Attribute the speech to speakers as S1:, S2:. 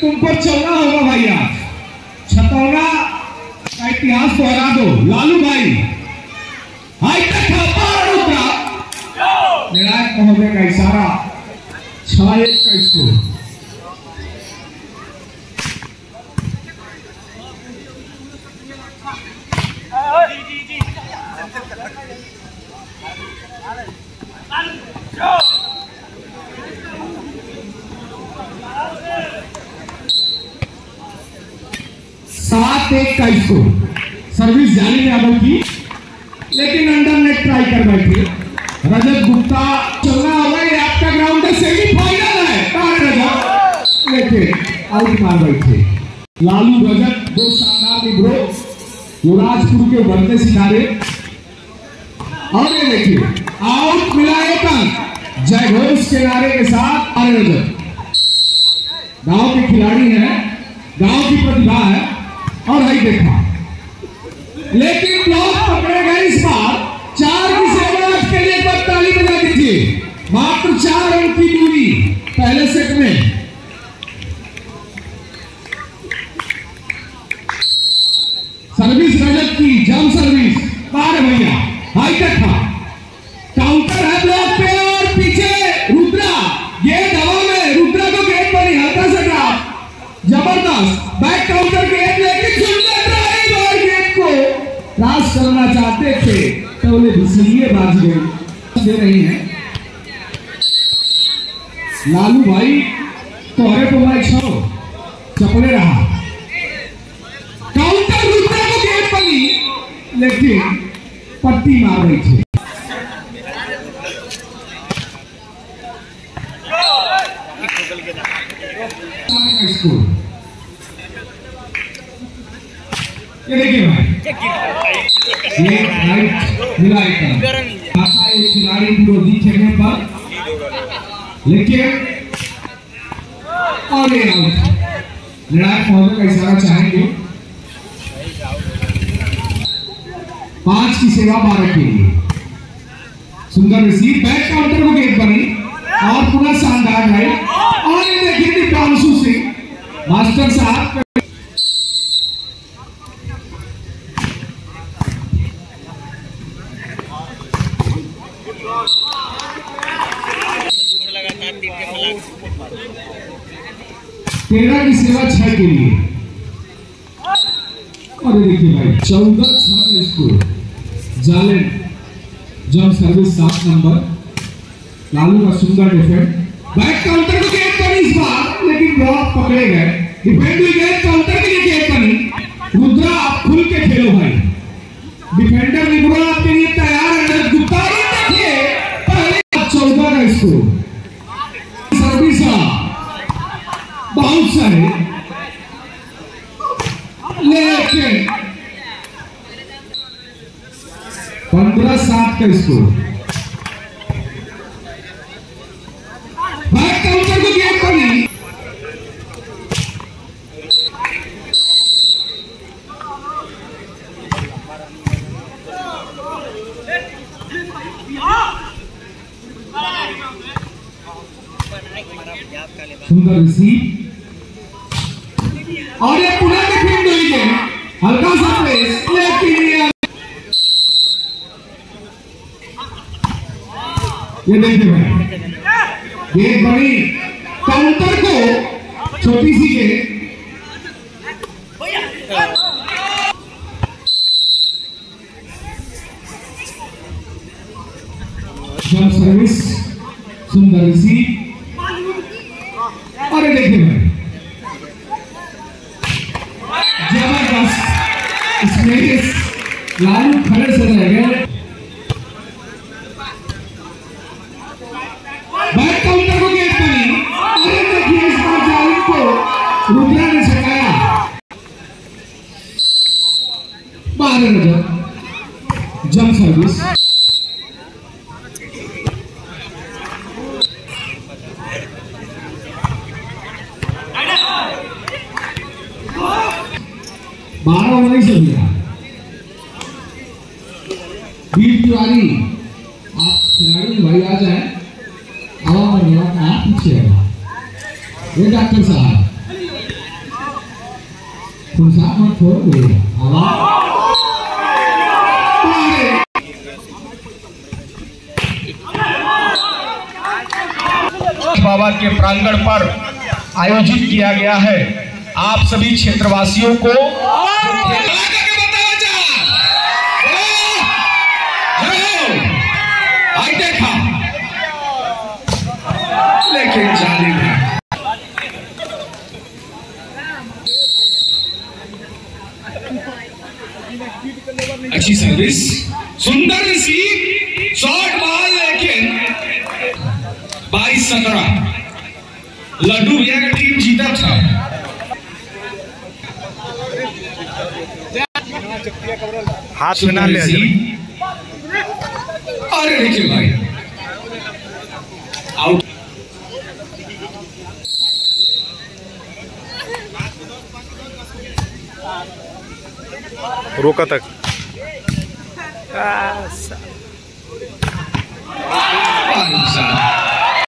S1: तुमको चलना होगा भैया। छतौरा का इतिहास तो हरा दो। लालू भाई। निर्णायक महोदय का इशारा। छह एक का। स्कोर सर्विस जाने में अब की। लेकिन अंडर नेट ट्राई कर बैठे रजत गुप्ता, चलना होगा ये आपका ग्राउंड है सेमीफाइनल है। कहाँ रजत? लेकिन आउट मार बैठे। लालू रजत, दो शानदार निग्रो युवराजपुर के बढ़ते सितारे। और ये देखिए आउट मिला एक अंक। जय घोष के नारे के साथ आर्य रजत। गाँव के खिलाड़ी हैं, गाँव की प्रतिभा है। और हई देखा। लेकिन ब्लॉक पकड़े गए इस बार। चार की सेवराज के लिए एक बार ताली बजा दीजिए मात्र चार अंक की दूरी पहले सेट में। सर्विस रजत की जम सर्विस। पार भैया हाई तक था थे तो उन्हें इसलिए बाज गई दे रही है। लालू भाई तो हरे तो भाई छो, चपले रहा। काउंटर रुद्रा को गेट पर लेकिन पट्टी मार रही थी। ये देखिए भाई। खिलाड़ी को दी पर लेकिन और ये आउट महोदय का इशारा चाहेंगे पाँच की सेवा बारह के लिए सुंदर रिसीव बैक काउंटर को गेट बनी और पुनः शानदार है। और ये देखिए दीपांशु सिंह मास्टर साहब तेरह की सेवा छह के लिए। और देखिए भाई, चौदह छह स्कोर जाले, जब सर्विस सात नंबर। लालू का सुंदर डिफेंड बैक काउंटर को गेट पर इस बार, लेकिन ब्लॉक पकड़े गए। डिफेंड हुई गए काउंटर के लिए गेट पर रुद्रा, आप खुल के खेलो भाई। डिफेंडर निगुरा आपके लिए तैयार है रजत गुप्ता और ये देखिए पहले चौदह का स्कोर सर्विस बहुत सारे लेकिन पंद्रह सात का स्कोर नहीं। सुंदर रिसीव और है सा ये देखिए भाई बड़ी काउंटर को छोटी सी के सर्विस सुंदर और ये देखिए भाई लालू खड़े से अरे देखिए इस बार जालिम को रुद्रा ने छकाया बाहर नज़र जम सर्विस बारह उन्नीस बीस तिवारी, आप खिलाड़ी भाई आ जाए आवाम में कहा पीछे है ये डॉक्टर साहब? तुम साथ मत छोड़ोगे आवा अरे
S2: बाबा के प्रांगण पर आयोजित किया गया है। आप सभी क्षेत्रवासियों को
S1: आई देखा। लेकिन जालिम है। अच्छी सर्विस सुंदर सी शॉर्ट बॉल लेकिन बाईस सत्रह। लड्डू भैया का टीम जीता था।
S3: हाथ में ना ले
S1: बाहर निकल भाई। आउट
S3: रोका तक। आ,